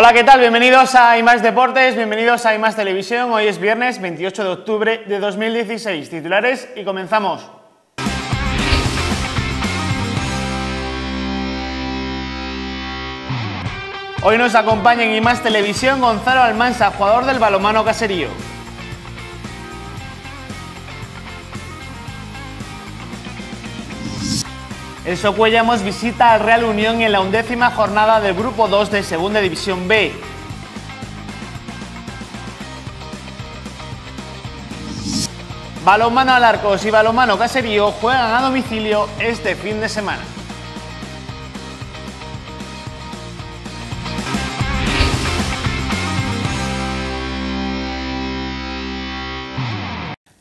Hola, ¿qué tal? Bienvenidos a IMAX Deportes, bienvenidos a IMAX Televisión. Hoy es viernes 28 de octubre de 2016. Titulares y comenzamos. Hoy nos acompaña en IMAX Televisión Gonzalo Almansa, jugador del balomano caserío. El Socuellamos visita al Real Unión en la undécima jornada del Grupo 2 de Segunda División B. Balomano Alarcos y Balomano Caserío juegan a domicilio este fin de semana.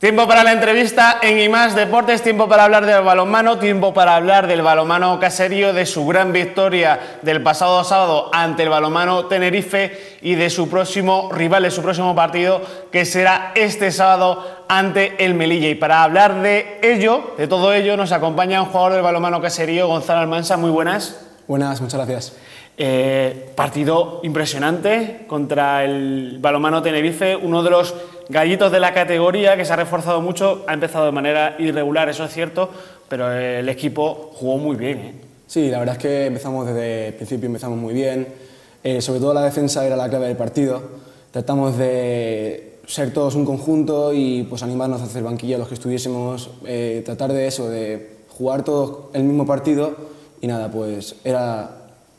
Tiempo para la entrevista en IMAS Deportes, tiempo para hablar del balonmano, tiempo para hablar del balonmano caserío, de su gran victoria del pasado sábado ante el balonmano Tenerife y de su próximo rival, de su próximo partido, que será este sábado ante el Melilla. Y para hablar de ello, de todo ello, nos acompaña un jugador del balonmano caserío, Gonzalo Almansa. Muy buenas. Buenas, muchas gracias. Eh, partido impresionante contra el balonmano Tenerife, uno de los gallitos de la categoría que se ha reforzado mucho, ha empezado de manera irregular, eso es cierto, pero el equipo jugó muy bien. ¿eh? Sí, la verdad es que empezamos desde el principio, empezamos muy bien, eh, sobre todo la defensa era la clave del partido, tratamos de ser todos un conjunto y pues animarnos a hacer banquilla a los que estuviésemos, eh, tratar de eso, de jugar todos el mismo partido y nada, pues era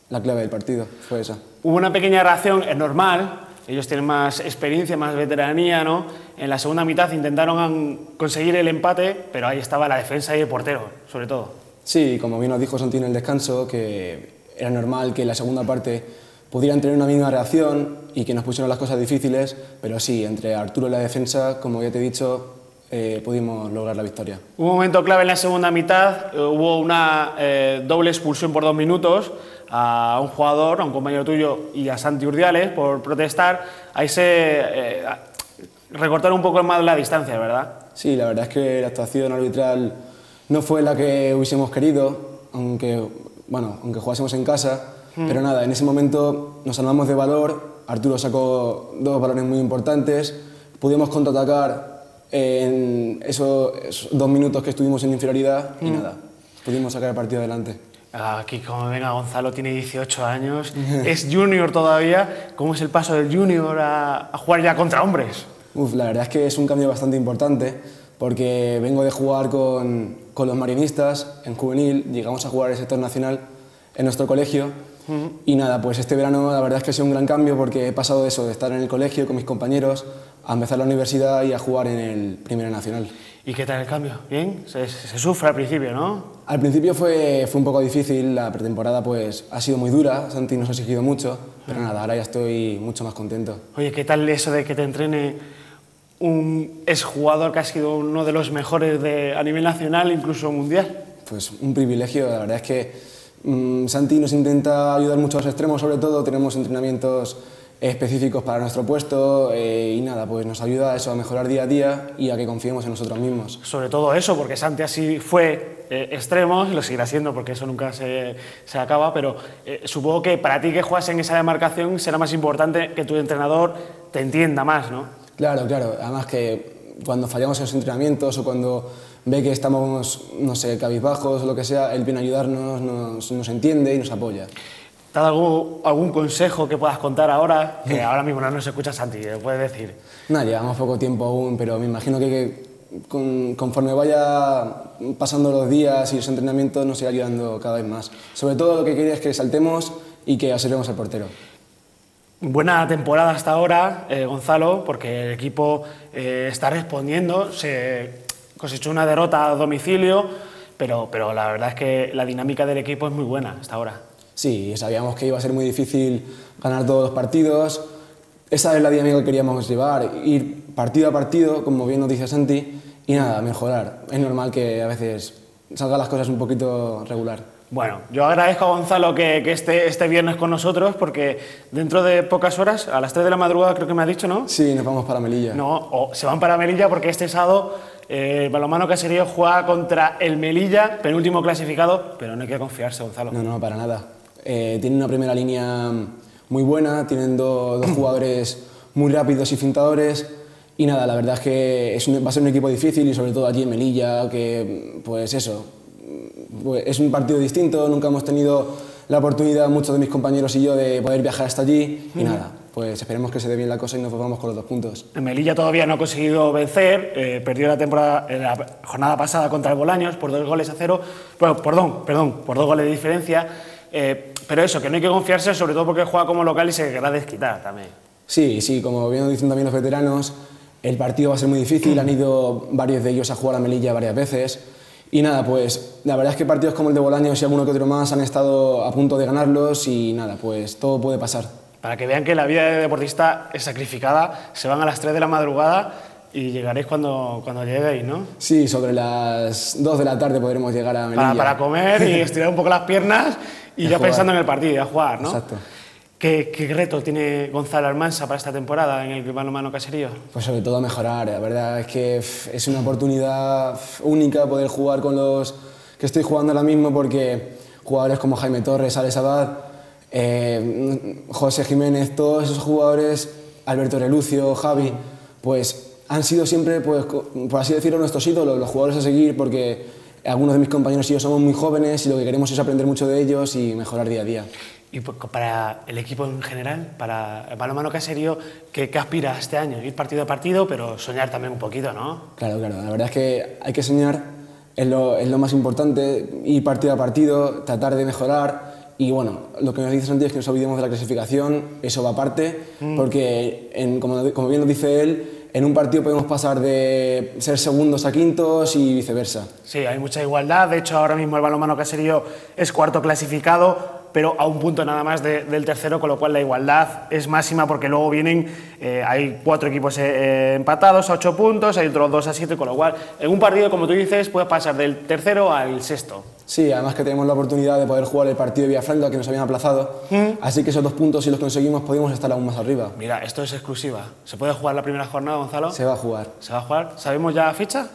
la clave del partido, fue esa. Hubo una pequeña reacción, es normal, ellos tienen más experiencia, más veteranía, ¿no? En la segunda mitad intentaron conseguir el empate, pero ahí estaba la defensa y el portero, sobre todo. Sí, como bien nos dijo Santi en el descanso, que era normal que en la segunda parte pudieran tener una misma reacción y que nos pusieron las cosas difíciles, pero sí, entre Arturo y la defensa, como ya te he dicho, eh, pudimos lograr la victoria. Un momento clave en la segunda mitad, eh, hubo una eh, doble expulsión por dos minutos a un jugador, a un compañero tuyo y a Santi Urdiales por protestar. Ahí se recortaron un poco más la distancia, ¿verdad? Sí, la verdad es que la actuación arbitral no fue la que hubiésemos querido, aunque, bueno, aunque jugásemos en casa, mm. pero nada, en ese momento nos armamos de valor, Arturo sacó dos balones muy importantes, pudimos contraatacar en esos, dos minutos que estuvimos en inferioridad y mm. nada, pudimos sacar el partido adelante. Aquí, como venga, Gonzalo tiene 18 años, es junior todavía. ¿Cómo es el paso del junior a, jugar ya contra hombres? Uf, la verdad es que es un cambio bastante importante porque vengo de jugar con, con los marinistas en juvenil, llegamos a jugar el sector nacional en nuestro colegio y nada, pues este verano la verdad es que ha sido un gran cambio porque he pasado de eso, de estar en el colegio con mis compañeros, a empezar la universidad y a jugar en el Primera Nacional. ¿Y qué tal el cambio? ¿Bien? Se, sufre al principio, ¿no? Al principio fue, fue un poco difícil, la pretemporada pues ha sido muy dura, Santi nos ha exigido mucho, pero nada, ahora ya estoy mucho más contento. Oye, ¿qué tal eso de que te entrene un exjugador que ha sido uno de los mejores de, a nivel nacional, incluso mundial? Pues un privilegio, la verdad es que Mm, Santi nos intenta ayudar mucho a los extremos, sobre todo tenemos entrenamientos específicos para nuestro puesto eh, y nada, pues nos ayuda a eso, a mejorar día a día y a que confiemos en nosotros mismos. Sobre todo eso, porque Santi así fue eh, extremo y lo seguirá siendo porque eso nunca se, se acaba, pero eh, supongo que para ti que juegas en esa demarcación será más importante que tu entrenador te entienda más, ¿no? Claro, claro, además que cuando fallamos en los entrenamientos o cuando ve que estamos, no sé, cabizbajos o lo que sea, él viene a ayudarnos, nos, nos entiende y nos apoya. ¿Te dado algún, consejo que puedas contar ahora? Que ahora mismo no nos escucha Santi, ¿qué puedes decir? Nada, llevamos poco tiempo aún, pero me imagino que, conforme vaya pasando los días y los entrenamientos nos irá ayudando cada vez más. Sobre todo lo que quería es que saltemos y que observemos al portero. Buena temporada hasta ahora, eh, Gonzalo, porque el equipo eh, está respondiendo. Se, cosechó una derrota a domicilio, pero, pero la verdad es que la dinámica del equipo es muy buena hasta ahora. Sí, sabíamos que iba a ser muy difícil ganar todos los partidos. Esa es la dinámica que queríamos llevar, ir partido a partido, como bien nos dice Santi, y nada, mejorar. Es normal que a veces salgan las cosas un poquito regular. Bueno, yo agradezco a Gonzalo que, que esté este viernes con nosotros porque dentro de pocas horas, a las 3 de la madrugada creo que me ha dicho, ¿no? Sí, nos vamos para Melilla. No, o se van para Melilla porque este sábado eh, el balonmano Caserío juega contra el Melilla, penúltimo clasificado, pero no hay que confiarse, Gonzalo. No, no, para nada. Eh, tiene una primera línea muy buena, tienen dos jugadores muy rápidos y fintadores. Y nada, la verdad es que es va a ser un equipo difícil y sobre todo allí en Melilla, que pues eso, pues es un partido distinto, nunca hemos tenido la oportunidad, muchos de mis compañeros y yo, de poder viajar hasta allí y nada, pues esperemos que se dé bien la cosa y nos vamos con los dos puntos. En Melilla todavía no ha conseguido vencer, eh, perdió la temporada, la jornada pasada contra el Bolaños por dos goles a cero, bueno, perdón, perdón, por dos goles de diferencia, eh, pero eso, que no hay que confiarse, sobre todo porque juega como local y se querrá desquitar también. Sí, sí, como bien dicen también los veteranos, el partido va a ser muy difícil, han ido varios de ellos a jugar a Melilla varias veces. Y nada, pues la verdad es que partidos como el de Bolaños y alguno que otro más han estado a punto de ganarlos y nada, pues todo puede pasar. Para que vean que la vida de deportista es sacrificada, se van a las 3 de la madrugada y llegaréis cuando, cuando lleguéis, ¿no? Sí, sobre las 2 de la tarde podremos llegar a Melilla. Para, comer y estirar un poco las piernas y, ya pensando en el partido y a jugar, ¿no? Exacto. ¿Qué, reto tiene Gonzalo Almansa para esta temporada en el mano caserío? Pues sobre todo mejorar, la verdad es que es una oportunidad única poder jugar con los que estoy jugando ahora mismo porque jugadores como Jaime Torres, Alex Abad, eh, José Jiménez, todos esos jugadores, Alberto Relucio, Javi, pues han sido siempre, pues, por así decirlo, nuestros ídolos, los jugadores a seguir porque algunos de mis compañeros y yo somos muy jóvenes y lo que queremos es aprender mucho de ellos y mejorar día a día. Y pues, para el equipo en general, para el balonmano caserío, ¿qué, ¿qué aspira este año? Ir partido a partido, pero soñar también un poquito, ¿no? Claro, claro. La verdad es que hay que soñar, es lo, es lo más importante, ir partido a partido, tratar de mejorar. Y bueno, lo que nos dice Santiago es que nos olvidemos de la clasificación, eso va aparte, mm. porque en, como, como bien nos dice él, en un partido podemos pasar de ser segundos a quintos y viceversa. Sí, hay mucha igualdad. De hecho, ahora mismo el balonmano caserío es cuarto clasificado pero a un punto nada más del tercero, con lo cual la igualdad es máxima porque luego vienen, eh, hay cuatro equipos eh, eh, empatados a ocho puntos, hay otros dos a siete, con lo cual en un partido, como tú dices, puedes pasar del tercero al sexto. Sí, además que tenemos la oportunidad de poder jugar el partido de Villafranca que nos habían aplazado, ¿Mm? así que esos dos puntos, si los conseguimos, podemos estar aún más arriba. Mira, esto es exclusiva. ¿Se puede jugar la primera jornada, Gonzalo? Se va a jugar. ¿Se va a jugar? ¿Sabemos ya la fecha?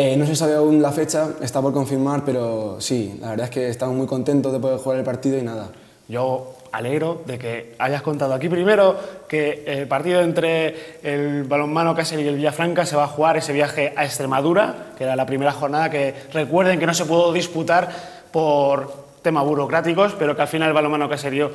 Eh, no se sabe aún la fecha, está por confirmar, pero sí, la verdad es que estamos muy contentos de poder jugar el partido y nada. Yo alegro de que hayas contado aquí primero que el partido entre el balonmano Cáceres y el Villafranca se va a jugar ese viaje a Extremadura, que era la primera jornada que recuerden que no se pudo disputar por temas burocráticos, pero que al final el balonmano Caserío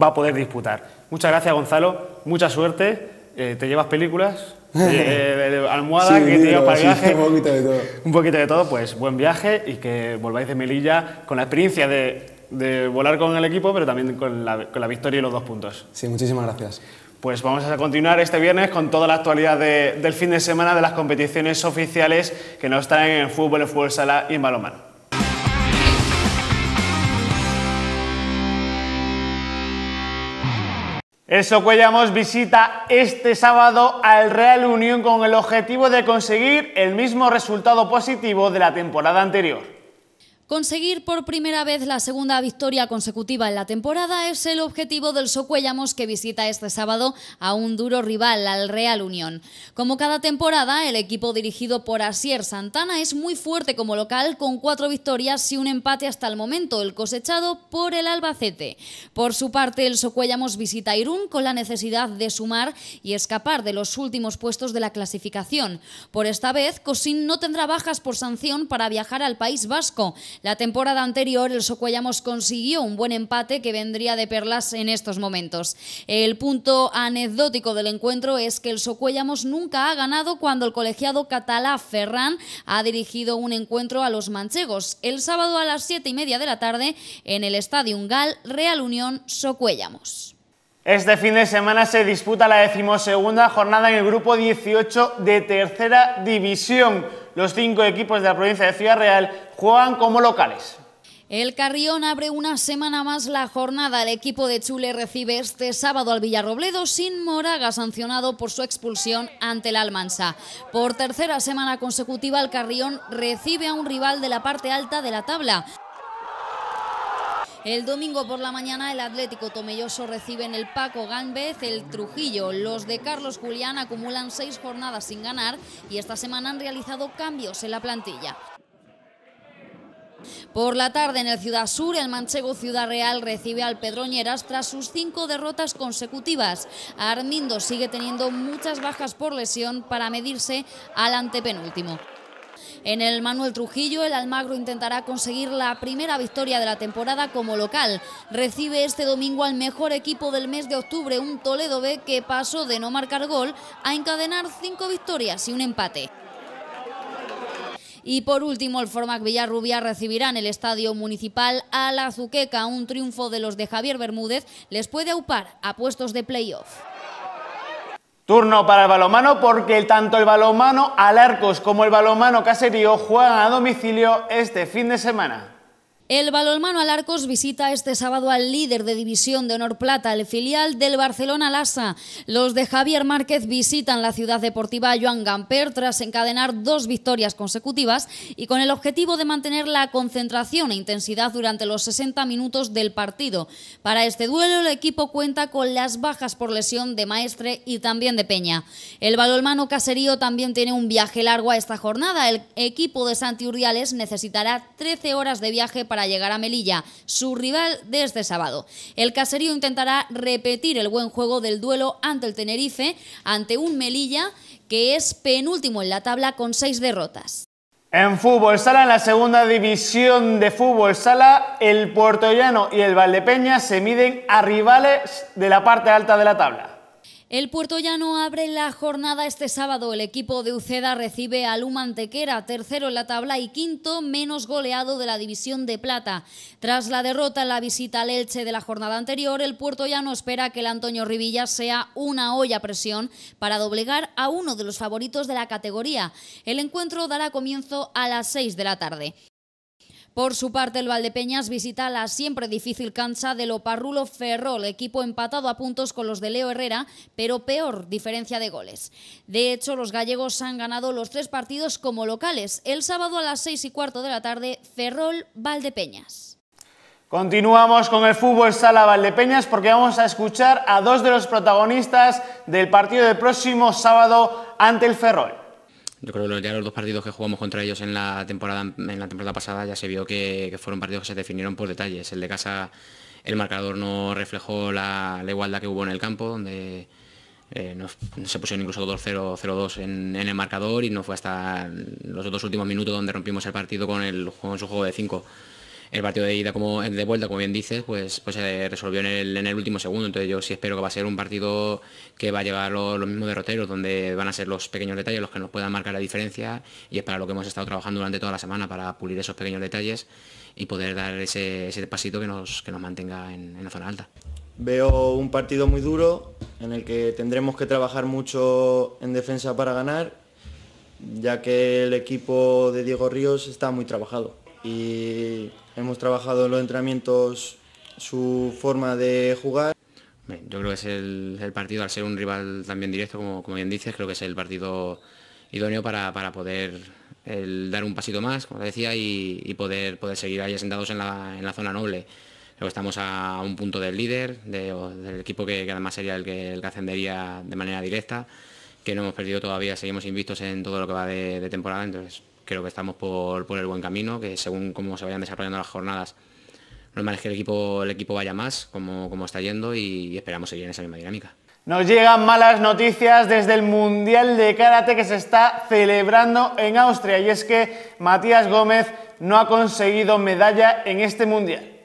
va a poder disputar. Muchas gracias Gonzalo, mucha suerte, eh, te llevas películas, de, almohada que te para el viaje. un poquito de todo. Un poquito de todo, pues buen viaje y que volváis de Melilla con la experiencia de, volar con el equipo, pero también con la, con la, victoria y los dos puntos. Sí, muchísimas gracias. Pues vamos a continuar este viernes con toda la actualidad del fin de semana de las competiciones oficiales que nos traen en fútbol, en fútbol sala y en balonmano. El Socuellamos visita este sábado al Real Unión con el objetivo de conseguir el mismo resultado positivo de la temporada anterior. Conseguir por primera vez la segunda victoria consecutiva en la temporada es el objetivo del Socuellamos que visita este sábado a un duro rival, al Real Unión. Como cada temporada, el equipo dirigido por Asier Santana es muy fuerte como local con cuatro victorias y un empate hasta el momento, el cosechado por el Albacete. Por su parte, el Socuellamos visita Irún con la necesidad de sumar y escapar de los últimos puestos de la clasificación. Por esta vez, Cosín no tendrá bajas por sanción para viajar al País Vasco. La temporada anterior el Socuellamos consiguió un buen empate que vendría de perlas en estos momentos. El punto anecdótico del encuentro es que el Socuellamos nunca ha ganado cuando el colegiado catalá Ferran ha dirigido un encuentro a los manchegos el sábado a las siete y media de la tarde en el Estadio Gal Real Unión Socuellamos. Este fin de semana se disputa la decimosegunda jornada en el grupo 18 de tercera división. Los cinco equipos de la provincia de Ciudad Real juegan como locales. El Carrión abre una semana más la jornada. El equipo de Chule recibe este sábado al Villarrobledo sin Moraga sancionado por su expulsión ante el Almansa. Por tercera semana consecutiva el Carrión recibe a un rival de la parte alta de la tabla. El domingo por la mañana el Atlético Tomelloso recibe en el Paco Gánvez el Trujillo. Los de Carlos Julián acumulan seis jornadas sin ganar y esta semana han realizado cambios en la plantilla. Por la tarde en el Ciudad Sur, el manchego Ciudad Real recibe al Pedroñeras tras sus cinco derrotas consecutivas. Armindo sigue teniendo muchas bajas por lesión para medirse al antepenúltimo. En el Manuel Trujillo, el Almagro intentará conseguir la primera victoria de la temporada como local. Recibe este domingo al mejor equipo del mes de octubre, un Toledo B que pasó de no marcar gol a encadenar cinco victorias y un empate. Y por último, el Formac Villarrubia recibirá en el Estadio Municipal a la Azuqueca. Un triunfo de los de Javier Bermúdez les puede aupar a puestos de playoff. Turno para el balomano porque tanto el balomano Alarcos como el balomano Caserío juegan a domicilio este fin de semana. El balonmano Alarcos visita este sábado al líder de División de Honor Plata, el filial del Barcelona Lassa. Los de Javier Márquez visitan la ciudad deportiva Joan Gamper tras encadenar dos victorias consecutivas y con el objetivo de mantener la concentración e intensidad durante los 60 minutos del partido. Para este duelo el equipo cuenta con las bajas por lesión de Maestre y también de Peña. El balonmano Caserío también tiene un viaje largo a esta jornada. El equipo de Santi Urdiales necesitará 13 horas de viaje para para llegar a Melilla, su rival de este sábado. El caserío intentará repetir el buen juego del duelo ante el Tenerife, ante un Melilla que es penúltimo en la tabla con seis derrotas. En fútbol sala, en la segunda división de fútbol sala, el Puertollano y el Valdepeña se miden a rivales de la parte alta de la tabla. El Puerto Llano abre la jornada este sábado. El equipo de Uceda recibe a Lumantequera, tercero en la tabla y quinto menos goleado de la división de plata. Tras la derrota en la visita al Elche de la jornada anterior, el Puerto Llano espera que el Antonio Rivilla sea una olla presión para doblegar a uno de los favoritos de la categoría. El encuentro dará comienzo a las 6 de la tarde. Por su parte, el Valdepeñas visita la siempre difícil cancha de Loparrulo Ferrol, equipo empatado a puntos con los de Leo Herrera, pero peor diferencia de goles. De hecho, los gallegos han ganado los tres partidos como locales. El sábado a las seis y cuarto de la tarde, Ferrol Valdepeñas. Continuamos con el fútbol sala Valdepeñas porque vamos a escuchar a dos de los protagonistas del partido del próximo sábado ante el Ferrol. Yo creo que ya los dos partidos que jugamos contra ellos en la temporada, en la temporada pasada ya se vio que, fueron partidos que se definieron por detalles. El de casa, el marcador no reflejó la, igualdad que hubo en el campo, donde eh, se pusieron incluso 2-0, 0-2 en, el marcador y no fue hasta los dos últimos minutos donde rompimos el partido con, con su juego de 5 el partido de ida como de vuelta, como bien dices, pues, pues se resolvió en el, último segundo. Entonces yo sí espero que va a ser un partido que va a llevar los mismos derroteros, donde van a ser los pequeños detalles los que nos puedan marcar la diferencia y es para lo que hemos estado trabajando durante toda la semana, para pulir esos pequeños detalles y poder dar ese, pasito que nos, que nos mantenga en, en la zona alta. Veo un partido muy duro en el que tendremos que trabajar mucho en defensa para ganar, ya que el equipo de Diego Ríos está muy trabajado y hemos trabajado en los entrenamientos su forma de jugar. Yo creo que es el, partido, al ser un rival también directo, como, bien dices, creo que es el partido idóneo para, poder dar un pasito más, como decía, y, poder, seguir ahí sentados en la, zona noble. Que estamos a un punto del líder, del equipo que, además sería el que, el ascendería de manera directa, que no hemos perdido todavía, seguimos invictos en todo lo que va de, de temporada, entonces creo que estamos por, el buen camino, que según cómo se vayan desarrollando las jornadas, normal es que el equipo, el equipo vaya más, como, como está yendo, y, esperamos seguir en esa misma dinámica. Nos llegan malas noticias desde el Mundial de Karate que se está celebrando en Austria, y es que Matías Gómez no ha conseguido medalla en este Mundial.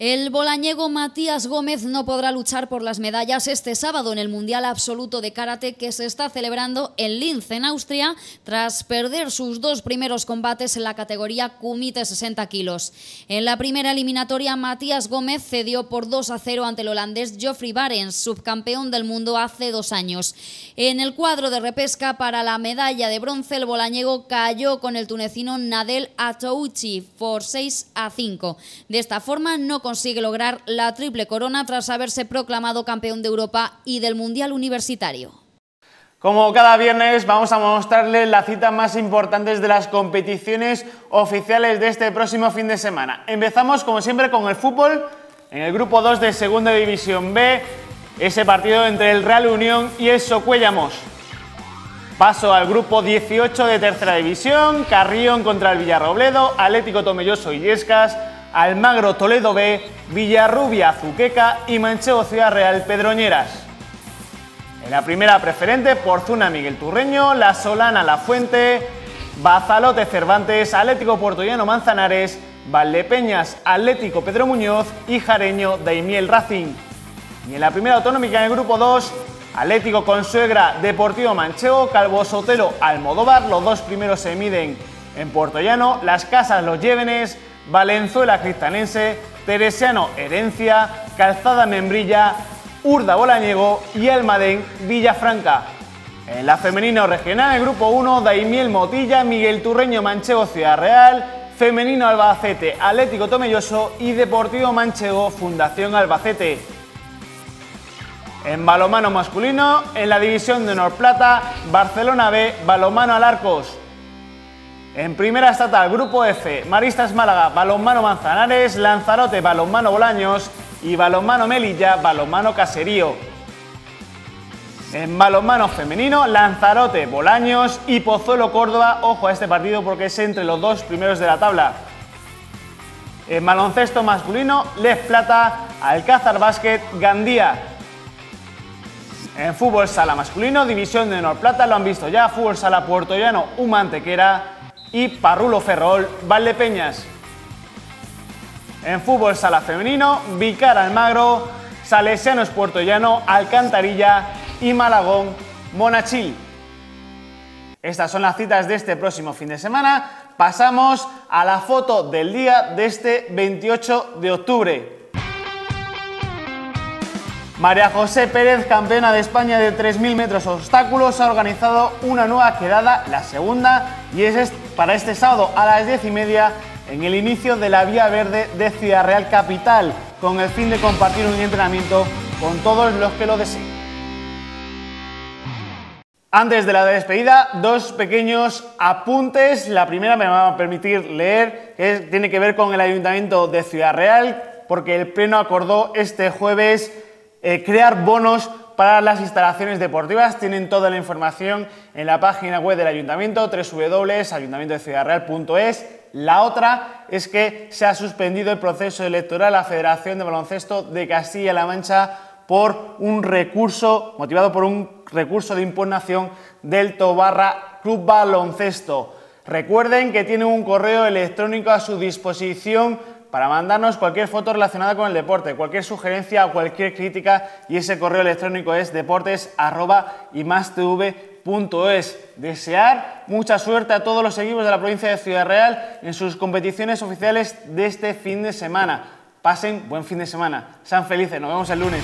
El bolañego Matías Gómez no podrá luchar por las medallas este sábado en el Mundial Absoluto de Karate que se está celebrando en Linz, en Austria, tras perder sus dos primeros combates en la categoría Kumite 60 kilos. En la primera eliminatoria, Matías Gómez cedió por 2 a 0 ante el holandés Geoffrey Barens, subcampeón del mundo hace dos años. En el cuadro de repesca para la medalla de bronce, el bolañego cayó con el tunecino Nadel Atouchi por 6 a 5. De esta forma, no consigue lograr la triple corona tras haberse proclamado campeón de Europa y del Mundial Universitario. Como cada viernes vamos a mostrarles las citas más importantes de las competiciones oficiales de este próximo fin de semana. Empezamos como siempre con el fútbol en el grupo 2 de Segunda División B, ese partido entre el Real Unión y el Socuellamos. Paso al grupo 18 de tercera división, Carrión contra el Villarrobledo, Atlético Tomelloso y Yescas, Almagro Toledo B, Villarrubia Azuqueca y Manchego Ciudad Real Pedroñeras. En la primera preferente, Porzuna Miguel Turreño, La Solana La Fuente, Bazalote Cervantes, Atlético Puertollano Manzanares, Valdepeñas Atlético Pedro Muñoz y Jareño Daimiel Racing. Y en la primera autonómica en grupo 2, Atlético Consuegra, Deportivo Manchego, Calvo Sotelo, Almodóvar, los dos primeros se miden en Puerto Llano, Las Casas Los Llévenes, Valenzuela Cristanense, Teresiano Herencia, Calzada Membrilla, Urda Bolañego y Almadén Villafranca. En la femenina regional, el grupo 1, Daimiel Motilla, Miguel Turreño Manchego Ciudad Real, Femenino Albacete Atlético Tomelloso y Deportivo Manchego Fundación Albacete. En balomano masculino, en la división de Honor Plata, Barcelona B, balomano Alarcos. En primera estatal, Grupo F, Maristas Málaga, balonmano Manzanares, Lanzarote, balonmano Bolaños y balonmano Melilla, balonmano Caserío. En balonmano femenino, Lanzarote, Bolaños y Pozuelo Córdoba. Ojo a este partido porque es entre los dos primeros de la tabla. En baloncesto masculino, Les Plata, Alcázar Básquet, Gandía. En fútbol sala masculino, división de Plata, lo han visto ya, fútbol sala Puerto Llano, Humantequera y Parrulo Ferrol, Valdepeñas. En fútbol sala femenino, Vicar Almagro, Salesianos Puerto Llano, Alcantarilla y Malagón, Monachil. Estas son las citas de este próximo fin de semana. Pasamos a la foto del día de este 28 de octubre. María José Pérez, campeona de España de 3.000 metros obstáculos, ha organizado una nueva quedada, la segunda, y es para este sábado a las 10 y media en el inicio de la Vía Verde de Ciudad Real Capital, con el fin de compartir un entrenamiento con todos los que lo deseen. Antes de la despedida, dos pequeños apuntes. La primera me va a permitir leer, que tiene que ver con el Ayuntamiento de Ciudad Real, porque el Pleno acordó este jueves eh, crear bonos para las instalaciones deportivas. Tienen toda la información en la página web del ayuntamiento, www.ayuntamientodeciudadreal.es. La otra es que se ha suspendido el proceso electoral a la Federación de Baloncesto de Castilla-La Mancha por un recurso, motivado por un recurso de impugnación del Tobarra Club Baloncesto. Recuerden que tienen un correo electrónico a su disposición para mandarnos cualquier foto relacionada con el deporte, cualquier sugerencia o cualquier crítica y ese correo electrónico es deportes@imastv.es. Desear mucha suerte a todos los equipos de la provincia de Ciudad Real en sus competiciones oficiales de este fin de semana. Pasen buen fin de semana. Sean felices. Nos vemos el lunes.